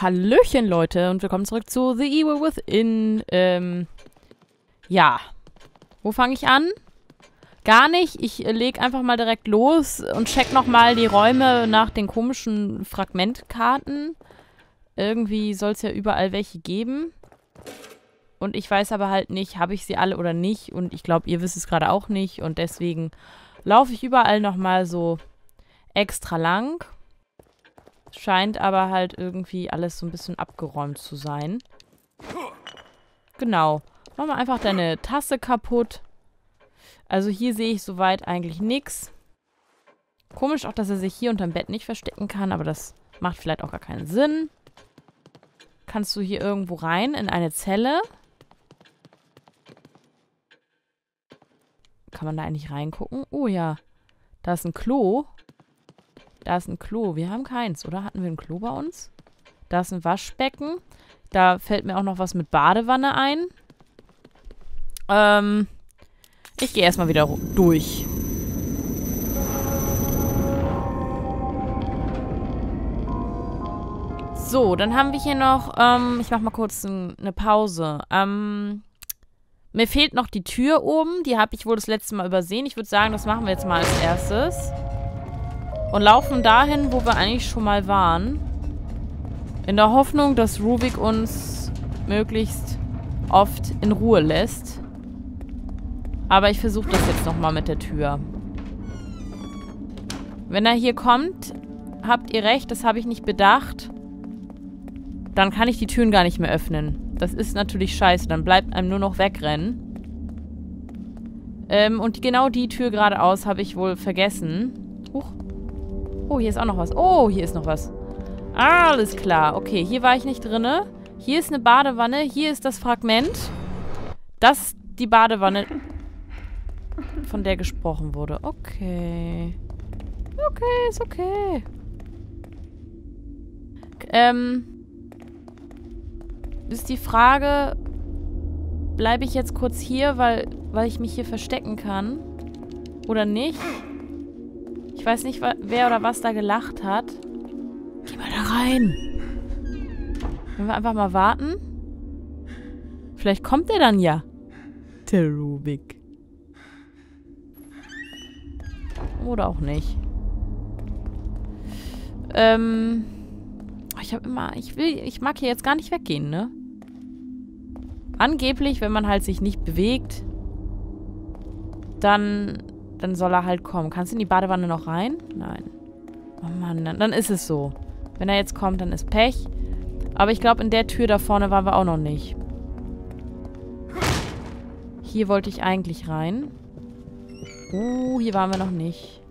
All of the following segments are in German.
Hallöchen, Leute, und willkommen zurück zu The Evil Within. Ähm, ja. Wo fange ich an? Gar nicht. Ich äh, leg einfach mal direkt los und check nochmal die Räume nach den komischen Fragmentkarten. Irgendwie soll es ja überall welche geben. Und ich weiß aber halt nicht, habe ich sie alle oder nicht. Und ich glaube, ihr wisst es gerade auch nicht. Und deswegen laufe ich überall nochmal so extra lang. Scheint aber halt irgendwie alles so ein bisschen abgeräumt zu sein. Genau. Mach mal einfach deine Tasse kaputt. Also hier sehe ich soweit eigentlich nichts. Komisch auch, dass er sich hier unterm Bett nicht verstecken kann, aber das macht vielleicht auch gar keinen Sinn. Kannst du hier irgendwo rein in eine Zelle? Kann man da eigentlich reingucken? Oh ja, da ist ein Klo. Da ist ein Klo. Wir haben keins, oder? Hatten wir ein Klo bei uns? Da ist ein Waschbecken. Da fällt mir auch noch was mit Badewanne ein. Ähm, ich gehe erstmal wieder durch. So, dann haben wir hier noch, ähm, ich mache mal kurz ein, eine Pause. Ähm, mir fehlt noch die Tür oben. Die habe ich wohl das letzte Mal übersehen. Ich würde sagen, das machen wir jetzt mal als erstes. Und laufen dahin, wo wir eigentlich schon mal waren. In der Hoffnung, dass Rubik uns möglichst oft in Ruhe lässt. Aber ich versuche das jetzt nochmal mit der Tür. Wenn er hier kommt, habt ihr recht, das habe ich nicht bedacht. Dann kann ich die Türen gar nicht mehr öffnen. Das ist natürlich scheiße. Dann bleibt einem nur noch wegrennen. Ähm, und genau die Tür geradeaus habe ich wohl vergessen. Huch. Oh, hier ist auch noch was. Oh, hier ist noch was. Alles klar. Okay, hier war ich nicht drinne. Hier ist eine Badewanne. Hier ist das Fragment. Das ist die Badewanne, von der gesprochen wurde. Okay. Okay, ist okay. Ähm. Ist die Frage, bleibe ich jetzt kurz hier, weil, weil ich mich hier verstecken kann? Oder nicht? Ich weiß nicht, wer oder was da gelacht hat. Geh mal da rein. Wenn wir einfach mal warten. Vielleicht kommt er dann ja. Der Rubik. Oder auch nicht. Ähm. Ich habe immer... Ich will... Ich mag hier jetzt gar nicht weggehen, ne? Angeblich, wenn man halt sich nicht bewegt, dann dann soll er halt kommen. Kannst du in die Badewanne noch rein? Nein. Oh Mann, dann, dann ist es so. Wenn er jetzt kommt, dann ist Pech. Aber ich glaube, in der Tür da vorne waren wir auch noch nicht. Hier wollte ich eigentlich rein. Uh, hier waren wir noch nicht.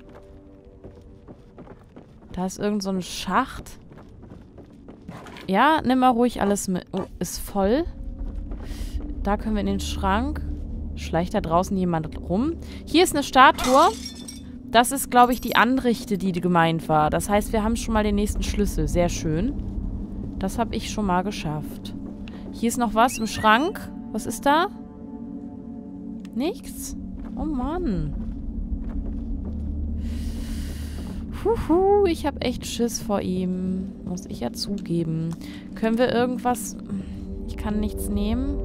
Da ist irgend so ein Schacht. Ja, nimm mal ruhig alles mit. Oh, ist voll. Da können wir in den Schrank. Schleicht da draußen jemand rum? Hier ist eine Statue. Das ist, glaube ich, die Anrichte, die gemeint war. Das heißt, wir haben schon mal den nächsten Schlüssel. Sehr schön. Das habe ich schon mal geschafft. Hier ist noch was im Schrank. Was ist da? Nichts? Oh Mann. Huhu, ich habe echt Schiss vor ihm. Muss ich ja zugeben. Können wir irgendwas... Ich kann nichts nehmen.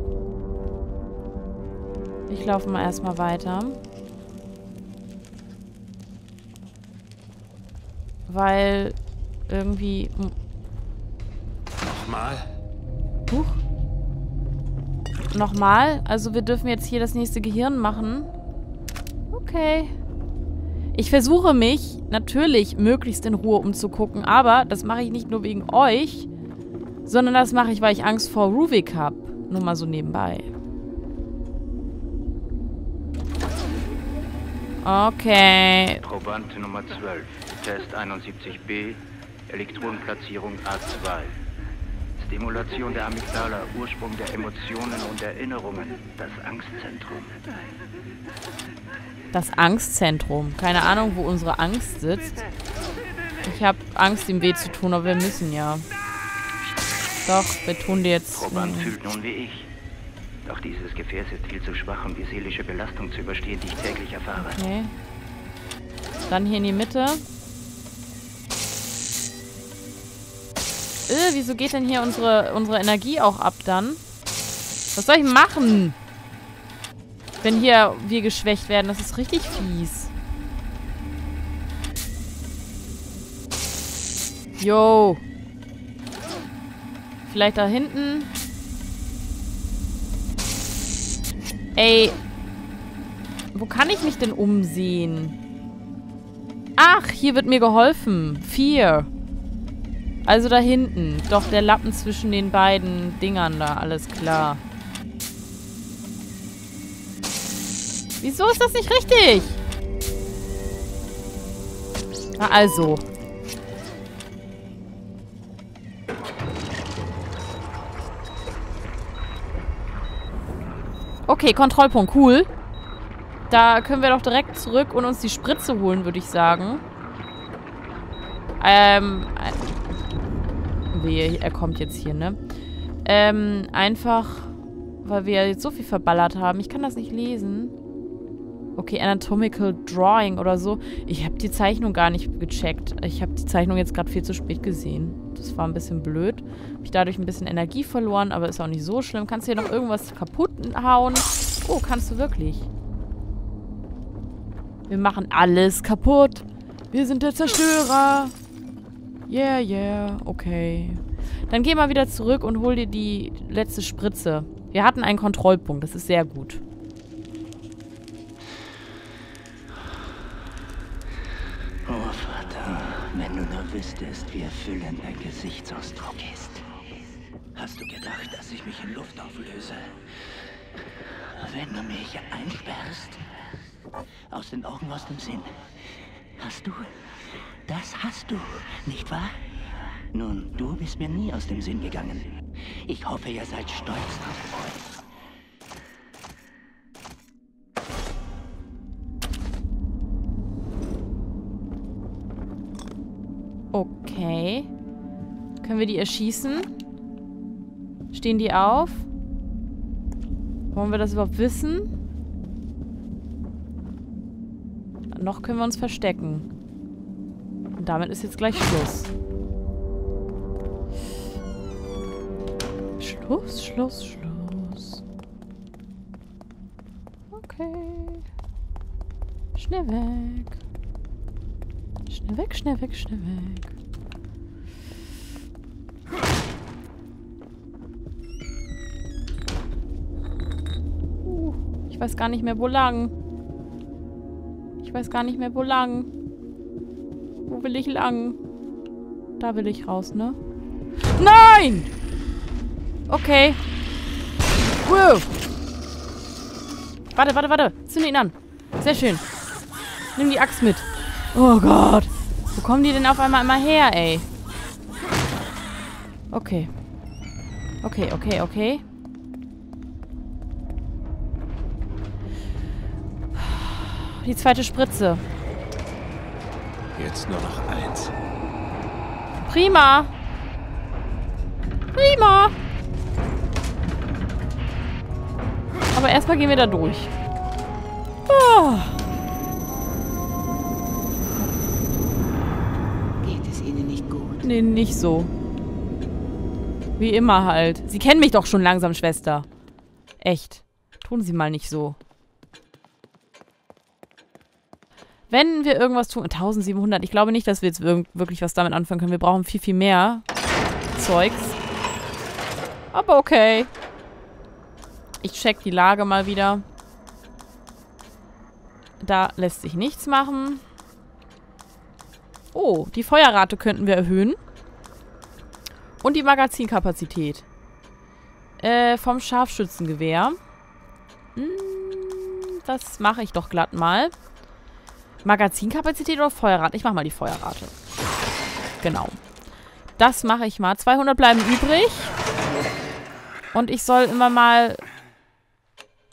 Ich laufe mal erstmal weiter. Weil irgendwie... Nochmal? Huch. Nochmal? Also wir dürfen jetzt hier das nächste Gehirn machen. Okay. Ich versuche mich natürlich möglichst in Ruhe umzugucken, aber das mache ich nicht nur wegen euch, sondern das mache ich, weil ich Angst vor Ruvik habe. Nur mal so nebenbei. Okay. Proband Nummer 12. Test 71b. Elektronenplatzierung A2. Stimulation der Amygdala, Ursprung der Emotionen und Erinnerungen. Das Angstzentrum. Das Angstzentrum. Keine Ahnung, wo unsere Angst sitzt. Ich habe Angst, ihm weh zu tun, aber wir müssen ja. Doch, wir tun dir jetzt... Proband fühlt nun wie ich. Doch dieses Gefäß ist viel zu schwach, um die seelische Belastung zu überstehen, die ich täglich erfahre. Okay. Dann hier in die Mitte. Äh, wieso geht denn hier unsere, unsere Energie auch ab dann? Was soll ich machen? Wenn hier wir geschwächt werden. Das ist richtig fies. Yo. Vielleicht da hinten. Ey. Wo kann ich mich denn umsehen? Ach, hier wird mir geholfen. Vier. Also da hinten. Doch, der Lappen zwischen den beiden Dingern da. Alles klar. Wieso ist das nicht richtig? Na also. Okay, Kontrollpunkt. Cool. Da können wir doch direkt zurück und uns die Spritze holen, würde ich sagen. Ähm. Wehe, er kommt jetzt hier, ne? Ähm, einfach, weil wir jetzt so viel verballert haben. Ich kann das nicht lesen. Okay, Anatomical Drawing oder so. Ich habe die Zeichnung gar nicht gecheckt. Ich habe die Zeichnung jetzt gerade viel zu spät gesehen. Das war ein bisschen blöd. Habe ich dadurch ein bisschen Energie verloren, aber ist auch nicht so schlimm. Kannst du hier noch irgendwas kaputt hauen? Oh, kannst du wirklich. Wir machen alles kaputt. Wir sind der Zerstörer. Yeah, yeah. Okay. Dann geh mal wieder zurück und hol dir die letzte Spritze. Wir hatten einen Kontrollpunkt. Das ist sehr gut. Wüsstest, wie erfüllend dein Gesichtsausdruck ist. Hast du gedacht, dass ich mich in Luft auflöse? Wenn du mich einsperrst, aus den Augen, aus dem Sinn. Hast du? Das hast du, nicht wahr? Nun, du bist mir nie aus dem Sinn gegangen. Ich hoffe, ihr seid stolz auf euch. Okay. Können wir die erschießen? Stehen die auf? Wollen wir das überhaupt wissen? Noch können wir uns verstecken. Und damit ist jetzt gleich Schluss. Schluss, Schluss, Schluss. Okay. Schnell weg. Weg, schnell weg, schnell weg. Uh, ich weiß gar nicht mehr, wo lang. Ich weiß gar nicht mehr, wo lang. Wo will ich lang? Da will ich raus, ne? Nein! Okay. Wow. Warte, warte, warte. Zünd ihn an. Sehr schön. Nimm die Axt mit. Oh Gott. Wo kommen die denn auf einmal immer her, ey? Okay. Okay, okay, okay. Die zweite Spritze. Jetzt nur noch eins. Prima. Prima. Aber erstmal gehen wir da durch. Oh. Nee, nicht so. Wie immer halt. Sie kennen mich doch schon langsam, Schwester. Echt. Tun Sie mal nicht so. Wenn wir irgendwas tun... 1700. Ich glaube nicht, dass wir jetzt wirklich was damit anfangen können. Wir brauchen viel, viel mehr Zeugs. Aber okay. Ich check die Lage mal wieder. Da lässt sich nichts machen. Oh, die Feuerrate könnten wir erhöhen. Und die Magazinkapazität. Äh, vom Scharfschützengewehr. Hm, das mache ich doch glatt mal. Magazinkapazität oder Feuerrate? Ich mache mal die Feuerrate. Genau. Das mache ich mal. 200 bleiben übrig. Und ich soll immer mal...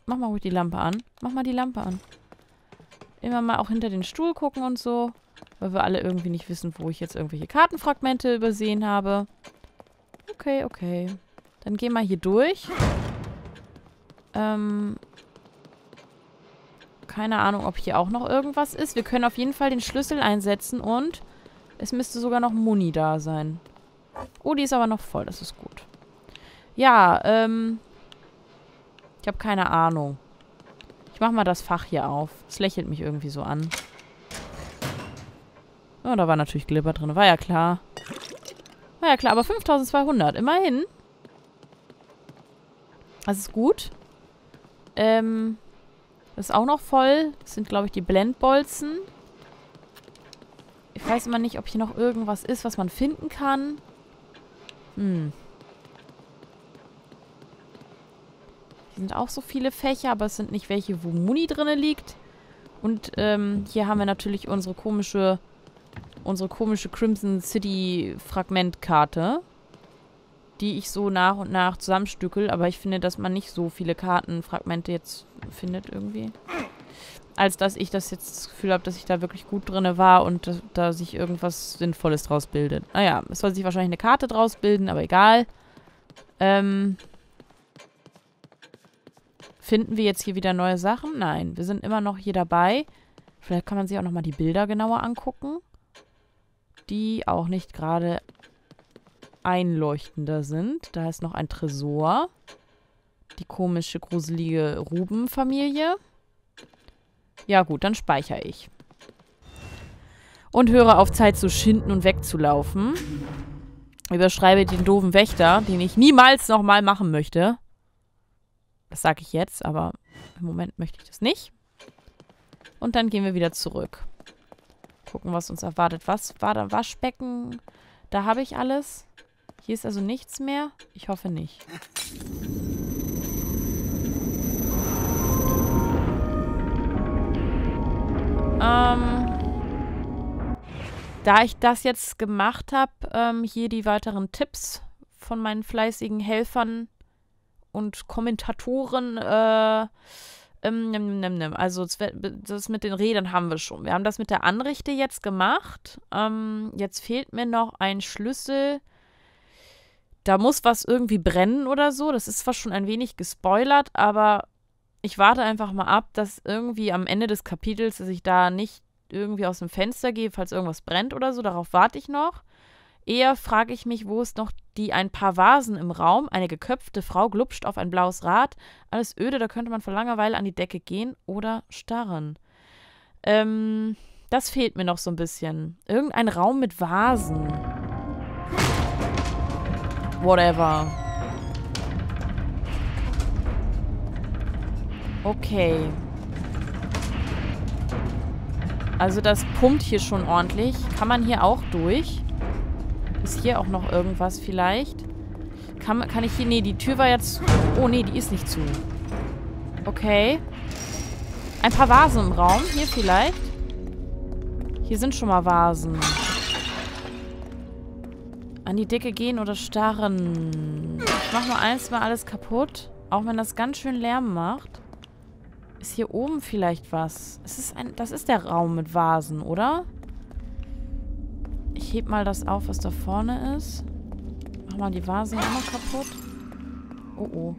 Mach mal ruhig die Lampe an. Mach mal die Lampe an. Immer mal auch hinter den Stuhl gucken und so. Weil wir alle irgendwie nicht wissen, wo ich jetzt irgendwelche Kartenfragmente übersehen habe. Okay, okay. Dann gehen wir hier durch. Ähm... Keine Ahnung, ob hier auch noch irgendwas ist. Wir können auf jeden Fall den Schlüssel einsetzen und es müsste sogar noch Muni da sein. Oh, die ist aber noch voll. Das ist gut. Ja, ähm... Ich habe keine Ahnung. Ich mach mal das Fach hier auf. Es lächelt mich irgendwie so an. Oh, da war natürlich Glibber drin. War ja klar. War ja klar, aber 5200. Immerhin. Das ist gut. Ähm... Das ist auch noch voll. Das sind, glaube ich, die Blendbolzen. Ich weiß immer nicht, ob hier noch irgendwas ist, was man finden kann. Hm. Hier sind auch so viele Fächer, aber es sind nicht welche, wo Muni drin liegt. Und ähm, hier haben wir natürlich unsere komische, unsere komische Crimson City Fragmentkarte, die ich so nach und nach zusammenstückel. Aber ich finde, dass man nicht so viele Kartenfragmente jetzt findet irgendwie. Als dass ich das jetzt das Gefühl habe, dass ich da wirklich gut drin war und da, da sich irgendwas Sinnvolles draus bildet. Naja, es soll sich wahrscheinlich eine Karte draus bilden, aber egal. Ähm, Finden wir jetzt hier wieder neue Sachen? Nein, wir sind immer noch hier dabei. Vielleicht kann man sich auch nochmal die Bilder genauer angucken. Die auch nicht gerade einleuchtender sind. Da ist noch ein Tresor. Die komische, gruselige Rubenfamilie. Ja gut, dann speichere ich. Und höre auf Zeit zu schinden und wegzulaufen. Überschreibe den doofen Wächter, den ich niemals nochmal machen möchte. Das sage ich jetzt, aber im Moment möchte ich das nicht. Und dann gehen wir wieder zurück. Gucken, was uns erwartet. Was war da? Waschbecken? Da habe ich alles. Hier ist also nichts mehr. Ich hoffe nicht. Ähm, da ich das jetzt gemacht habe, ähm, hier die weiteren Tipps von meinen fleißigen Helfern und Kommentatoren, äh, ähm. Also das mit den Rädern haben wir schon. Wir haben das mit der Anrichte jetzt gemacht. Ähm, jetzt fehlt mir noch ein Schlüssel. Da muss was irgendwie brennen oder so. Das ist zwar schon ein wenig gespoilert, aber ich warte einfach mal ab, dass irgendwie am Ende des Kapitels, dass ich da nicht irgendwie aus dem Fenster gehe, falls irgendwas brennt oder so. Darauf warte ich noch. Eher frage ich mich, wo ist noch die ein paar Vasen im Raum, eine geköpfte Frau glupscht auf ein blaues Rad, alles öde, da könnte man vor Langeweile an die Decke gehen oder starren. Ähm, das fehlt mir noch so ein bisschen. Irgendein Raum mit Vasen. Whatever. Okay. Also das pumpt hier schon ordentlich. Kann man hier auch durch? Ist hier auch noch irgendwas vielleicht? Kann, kann ich hier... Nee, die Tür war jetzt... Oh, nee, die ist nicht zu. Okay. Ein paar Vasen im Raum. Hier vielleicht. Hier sind schon mal Vasen. An die Decke gehen oder starren. Ich mach nur eins mal alles kaputt. Auch wenn das ganz schön Lärm macht. Ist hier oben vielleicht was? Es ist ein, das ist der Raum mit Vasen, oder? Ich heb mal das auf, was da vorne ist. Mach mal die Vasen auch noch kaputt. Oh, oh.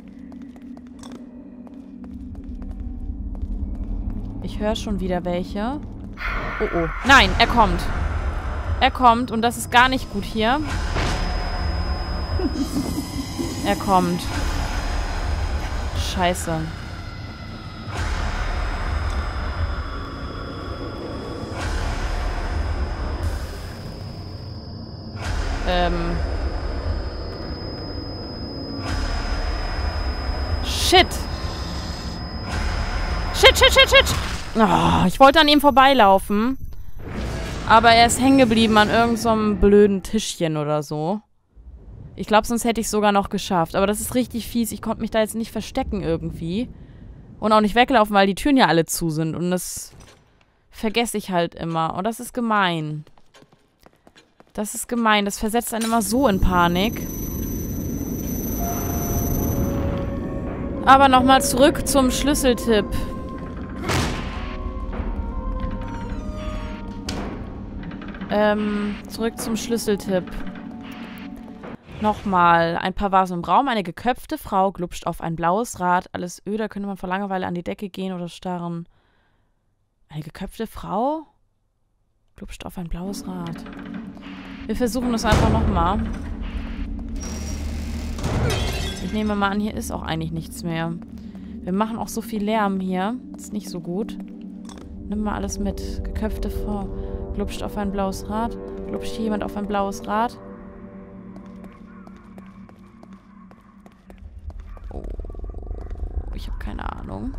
Ich höre schon wieder welche. Oh, oh. Nein, er kommt. Er kommt und das ist gar nicht gut hier. Er kommt. Scheiße. Ähm. Shit. Shit, shit, shit, shit. Oh, ich wollte an ihm vorbeilaufen. Aber er ist hängen geblieben an irgendeinem so blöden Tischchen oder so. Ich glaube, sonst hätte ich es sogar noch geschafft. Aber das ist richtig fies. Ich konnte mich da jetzt nicht verstecken irgendwie. Und auch nicht weglaufen, weil die Türen ja alle zu sind. Und das vergesse ich halt immer. Und das ist gemein. Das ist gemein. Das versetzt einen immer so in Panik. Aber nochmal zurück zum Schlüsseltipp. Ähm, zurück zum Schlüsseltipp. Nochmal. Ein paar Vasen im Raum. Eine geköpfte Frau glupscht auf ein blaues Rad. Alles öder. Könnte man vor Langeweile an die Decke gehen oder starren. Eine geköpfte Frau? Glupscht auf ein blaues Rad. Wir versuchen es einfach nochmal. Ich nehme mal an, hier ist auch eigentlich nichts mehr. Wir machen auch so viel Lärm hier. Ist nicht so gut. Nimm mal alles mit. Geköpfte Frau. Glubscht auf ein blaues Rad. Glubscht hier jemand auf ein blaues Rad. Oh. Ich habe keine Ahnung.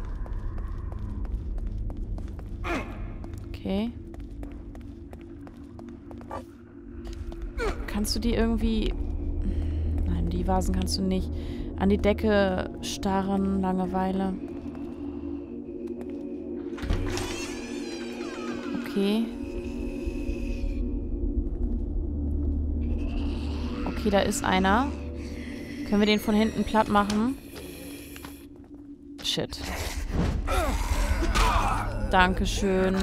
Okay. Kannst du die irgendwie... Nein, die Vasen kannst du nicht. An die Decke starren, Langeweile. Okay. Okay, da ist einer. Können wir den von hinten platt machen? Shit. Dankeschön.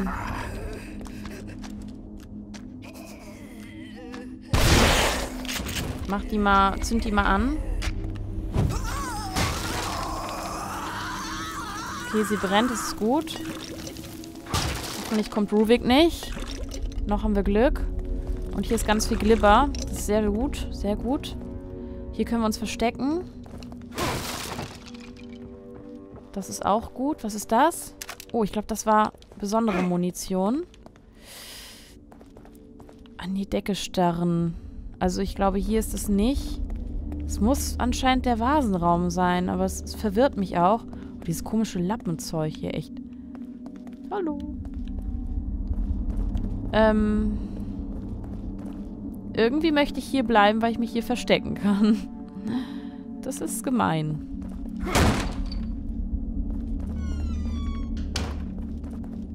Mach die mal, zünd die mal an. Okay, sie brennt, das ist gut. Hoffentlich kommt Ruvik nicht. Noch haben wir Glück. Und hier ist ganz viel Glibber. Das ist sehr gut, sehr gut. Hier können wir uns verstecken. Das ist auch gut. Was ist das? Oh, ich glaube, das war besondere Munition. An die Decke starren. Also ich glaube, hier ist es nicht. Es muss anscheinend der Vasenraum sein, aber es, es verwirrt mich auch. Oh, dieses komische Lappenzeug hier, echt. Hallo. Ähm. Irgendwie möchte ich hier bleiben, weil ich mich hier verstecken kann. Das ist gemein.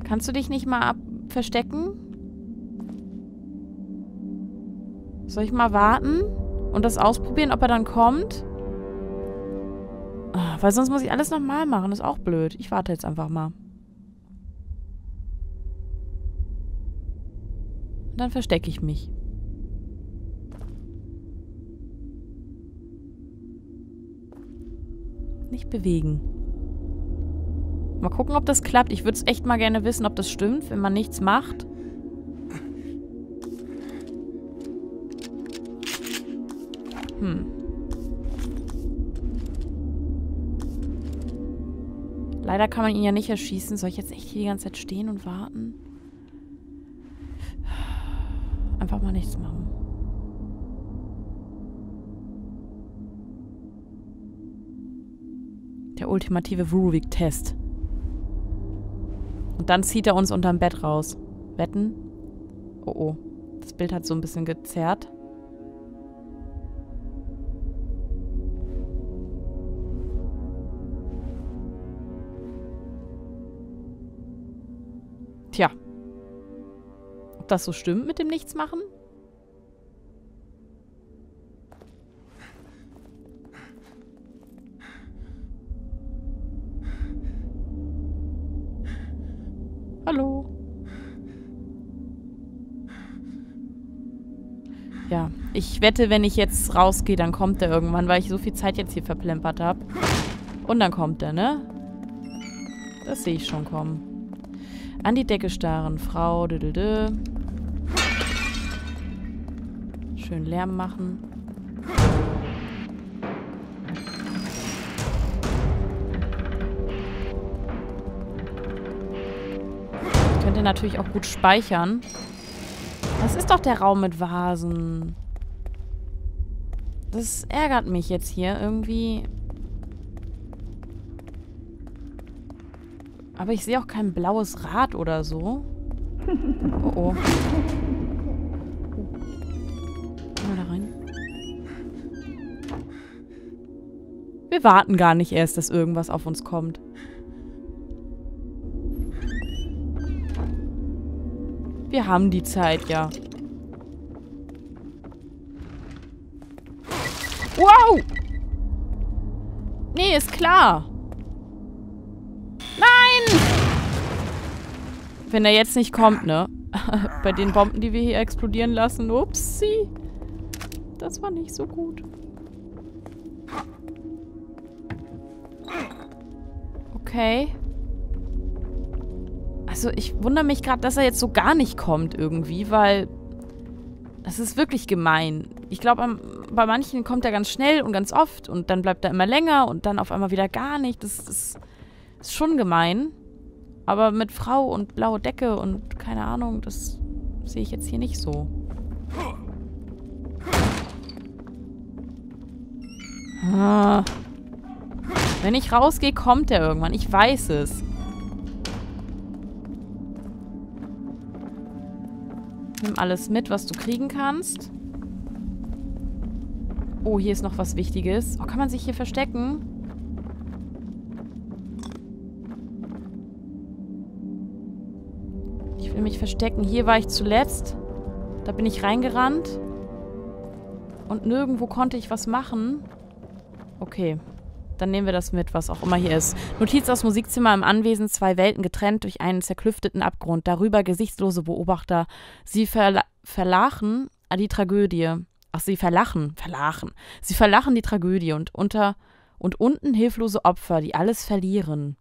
Kannst du dich nicht mal verstecken? Soll ich mal warten und das ausprobieren, ob er dann kommt? Ah, weil sonst muss ich alles nochmal machen. ist auch blöd. Ich warte jetzt einfach mal. Dann verstecke ich mich. Nicht bewegen. Mal gucken, ob das klappt. Ich würde es echt mal gerne wissen, ob das stimmt, wenn man nichts macht. Hm. Leider kann man ihn ja nicht erschießen. Soll ich jetzt echt hier die ganze Zeit stehen und warten? Einfach mal nichts machen. Der ultimative Ruvik-Test. Und dann zieht er uns unterm Bett raus. Wetten? Oh oh. Das Bild hat so ein bisschen gezerrt. Ob das so stimmt mit dem Nichtsmachen? Hallo. Ja, ich wette, wenn ich jetzt rausgehe, dann kommt er irgendwann, weil ich so viel Zeit jetzt hier verplempert habe. Und dann kommt er, ne? Das sehe ich schon kommen. An die Decke starren. Frau. -dü. Schön Lärm machen. Könnt ihr natürlich auch gut speichern. Das ist doch der Raum mit Vasen. Das ärgert mich jetzt hier irgendwie. Aber ich sehe auch kein blaues Rad oder so. Oh oh. Wir warten gar nicht erst, dass irgendwas auf uns kommt. Wir haben die Zeit, ja. Wow! Nee, ist klar. Wenn er jetzt nicht kommt, ne? Bei den Bomben, die wir hier explodieren lassen. Upsi. Das war nicht so gut. Okay. Also ich wundere mich gerade, dass er jetzt so gar nicht kommt irgendwie, weil das ist wirklich gemein. Ich glaube, bei manchen kommt er ganz schnell und ganz oft und dann bleibt er immer länger und dann auf einmal wieder gar nicht. Das, das ist schon gemein. Aber mit Frau und blaue Decke und keine Ahnung, das sehe ich jetzt hier nicht so. Ah. Wenn ich rausgehe, kommt er irgendwann. Ich weiß es. Nimm alles mit, was du kriegen kannst. Oh, hier ist noch was Wichtiges. Oh, kann man sich hier verstecken? Ich will mich verstecken. Hier war ich zuletzt. Da bin ich reingerannt. Und nirgendwo konnte ich was machen. Okay. Dann nehmen wir das mit, was auch immer hier ist. Notiz aus Musikzimmer im Anwesen, zwei Welten getrennt durch einen zerklüfteten Abgrund. Darüber gesichtslose Beobachter. Sie verla verlachen die Tragödie. Ach, sie verlachen, verlachen. Sie verlachen die Tragödie und unter und unten hilflose Opfer, die alles verlieren.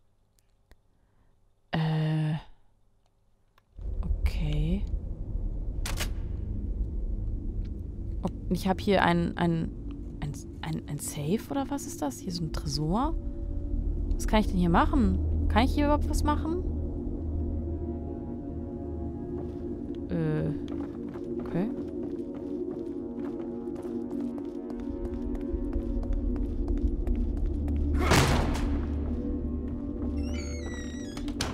Äh. Okay. Ich habe hier ein, ein, ein, ein, Safe oder was ist das? Hier so ein Tresor? Was kann ich denn hier machen? Kann ich hier überhaupt was machen? Äh. Okay.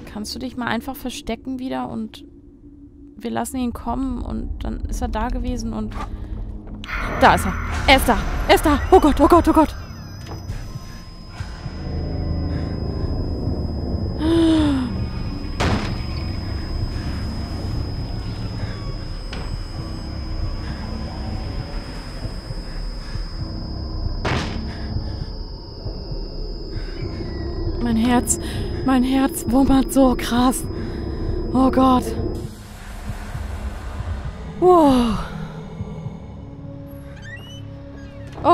Kannst du dich mal einfach verstecken wieder und wir lassen ihn kommen und dann ist er da gewesen und... Da ist er. Er ist da. Er ist da. Oh Gott, oh Gott, oh Gott. Mein Herz, mein Herz wummert so krass. Oh Gott. Wow.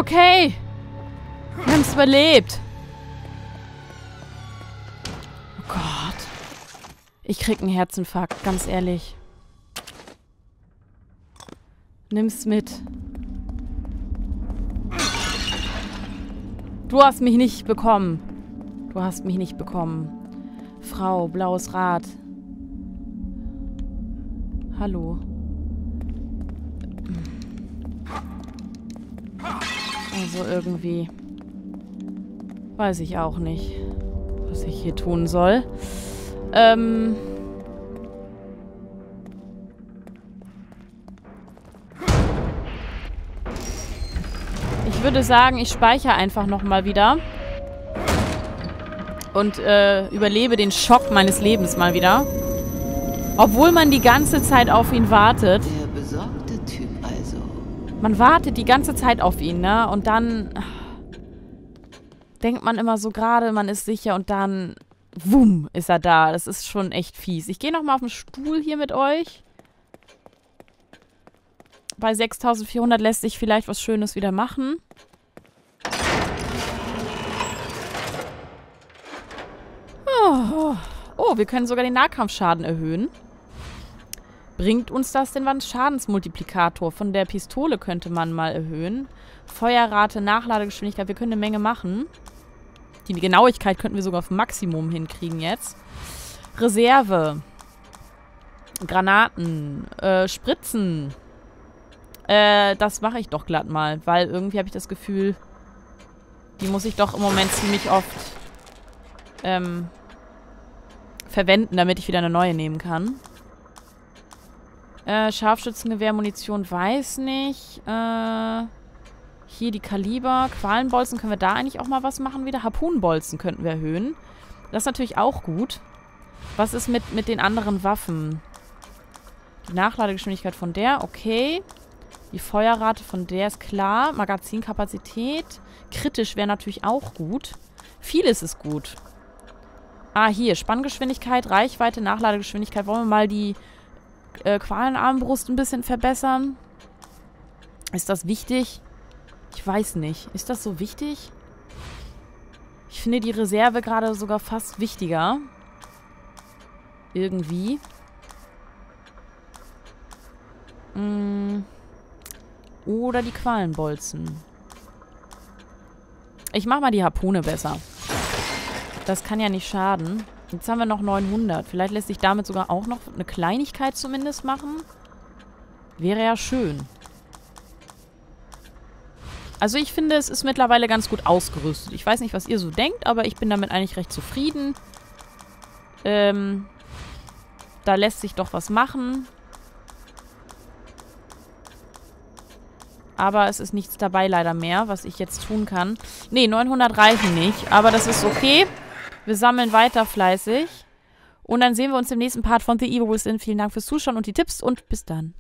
Okay. Wir haben es überlebt. Oh Gott. Ich krieg einen Herzinfarkt, ganz ehrlich. Nimm's mit. Du hast mich nicht bekommen. Du hast mich nicht bekommen. Frau, blaues Rad. Hallo. Also irgendwie weiß ich auch nicht, was ich hier tun soll. Ähm... Ich würde sagen, ich speichere einfach nochmal wieder und äh, überlebe den Schock meines Lebens mal wieder. Obwohl man die ganze Zeit auf ihn wartet. Der besorgte Typ also. Man wartet die ganze Zeit auf ihn, ne? Und dann denkt man immer so gerade, man ist sicher und dann, wumm, ist er da. Das ist schon echt fies. Ich gehe nochmal auf den Stuhl hier mit euch. Bei 6400 lässt sich vielleicht was Schönes wieder machen. Oh, oh, wir können sogar den Nahkampfschaden erhöhen. Bringt uns das denn was? Schadensmultiplikator von der Pistole könnte man mal erhöhen. Feuerrate, Nachladegeschwindigkeit, wir können eine Menge machen. Die Genauigkeit könnten wir sogar auf Maximum hinkriegen jetzt. Reserve. Granaten. Äh, Spritzen. Äh, das mache ich doch glatt mal, weil irgendwie habe ich das Gefühl, die muss ich doch im Moment ziemlich oft ähm, verwenden, damit ich wieder eine neue nehmen kann. Äh, Scharfschützengewehr, Munition, weiß nicht. Äh, hier die Kaliber. Qualenbolzen, können wir da eigentlich auch mal was machen wieder? Harpunenbolzen könnten wir erhöhen. Das ist natürlich auch gut. Was ist mit, mit den anderen Waffen? Die Nachladegeschwindigkeit von der, okay. Die Feuerrate von der ist klar. Magazinkapazität. Kritisch wäre natürlich auch gut. Vieles ist gut. Ah, hier. Spanngeschwindigkeit, Reichweite, Nachladegeschwindigkeit. Wollen wir mal die äh, Qualenarmbrust ein bisschen verbessern? Ist das wichtig? Ich weiß nicht. Ist das so wichtig? Ich finde die Reserve gerade sogar fast wichtiger. Irgendwie. Hm. Oder die Qualenbolzen. Ich mach mal die Harpune besser. Das kann ja nicht schaden. Jetzt haben wir noch 900. Vielleicht lässt sich damit sogar auch noch eine Kleinigkeit zumindest machen. Wäre ja schön. Also ich finde, es ist mittlerweile ganz gut ausgerüstet. Ich weiß nicht, was ihr so denkt, aber ich bin damit eigentlich recht zufrieden. Ähm, da lässt sich doch was machen. Aber es ist nichts dabei leider mehr, was ich jetzt tun kann. Ne, 900 reichen nicht, aber das ist okay. Wir sammeln weiter fleißig. Und dann sehen wir uns im nächsten Part von The Evil Within. Vielen Dank fürs Zuschauen und die Tipps und bis dann.